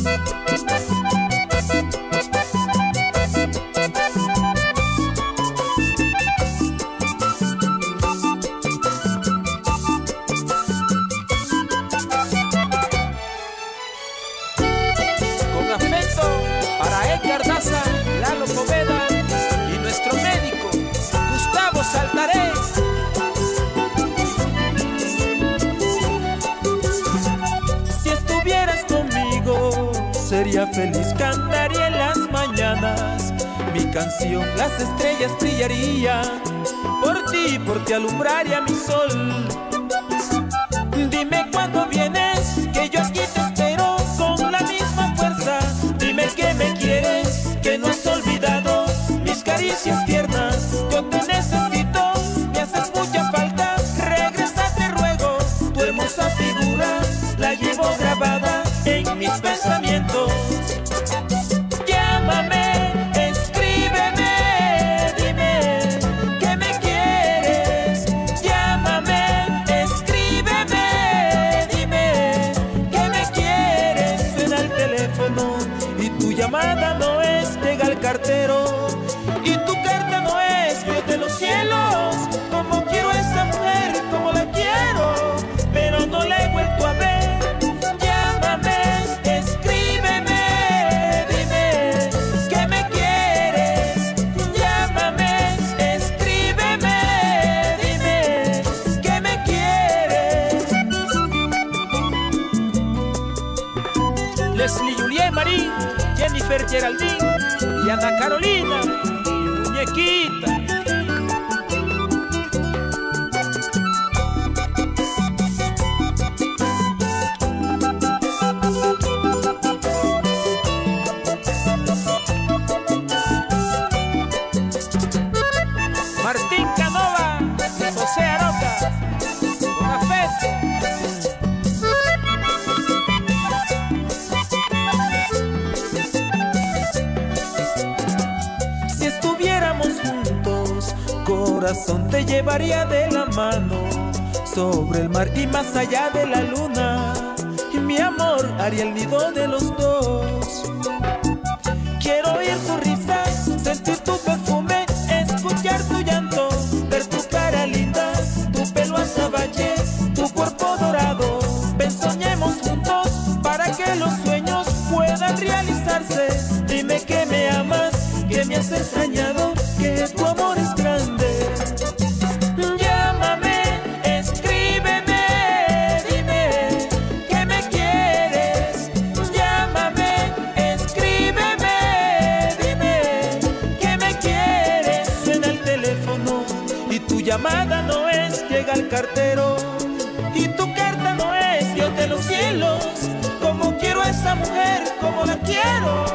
Con afecto para Edgar. Sería feliz, cantaría en las mañanas mi canción, las estrellas brillarían por ti, porque alumbraría mi sol. Dime cuándo vienes, que yo aquí te espero con la misma fuerza. Dime que me quieres, que no has olvidado mis caricias tiernas. Yo te necesito, me haces mucha falta. Regresa, te ruego, tu hermosa figura la llevo grabada en mis pensamientos. No es, llega el cartero y tu carta no es, Dios de los cielos. Como quiero a esa mujer, como la quiero, pero no la he vuelto a ver. Llámame, escríbeme, dime que me quieres. Llámame, escríbeme, dime que me quieres. Leslie Jennifer Geraldine y Ana Carolina, muñequita. Martín Canova José Aroca, con corazón te llevaría de la mano sobre el mar y más allá de la luna. Y mi amor haría el nido de los dos. Quiero oír tu risa, sentir tu perfume, escuchar tu llanto, ver tu cara linda, tu pelo azabache, tu cuerpo dorado. Ven, soñemos juntos para que los sueños puedan realizarse. llamada no es, llega el cartero. Y tu carta no es, Dios de los cielos. Como quiero a esa mujer, como la quiero.